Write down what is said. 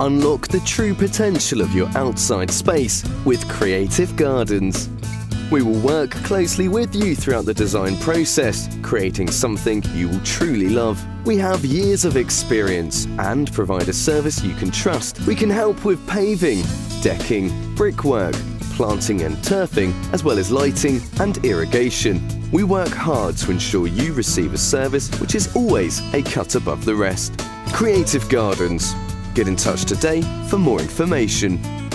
Unlock the true potential of your outside space with Creative Gardens. We will work closely with you throughout the design process, creating something you will truly love. We have years of experience and provide a service you can trust. We can help with paving, decking, brickwork, planting and turfing, as well as lighting and irrigation. We work hard to ensure you receive a service which is always a cut above the rest. Creative Gardens. Get in touch today for more information.